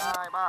hai ba.